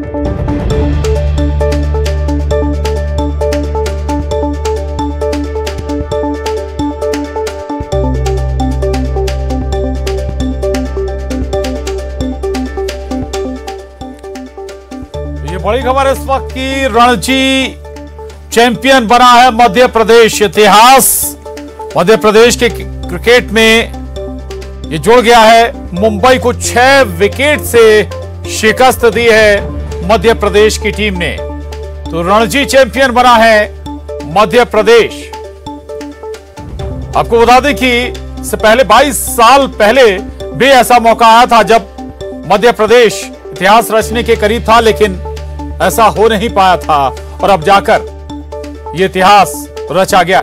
बड़ी खबर इस वक्त की रणजी चैंपियन बना है मध्य प्रदेश इतिहास। मध्य प्रदेश के क्रिकेट में ये जुड़ गया है। मुंबई को छह विकेट से शिकस्त दी है मध्य प्रदेश की टीम ने। तो रणजी चैंपियन बना है मध्य प्रदेश आपको बता दें कि इससे पहले 22 साल पहले भी ऐसा मौका आया था जब मध्य प्रदेश इतिहास रचने के करीब था, लेकिन ऐसा हो नहीं पाया था। और अब जाकर यह इतिहास रचा गया।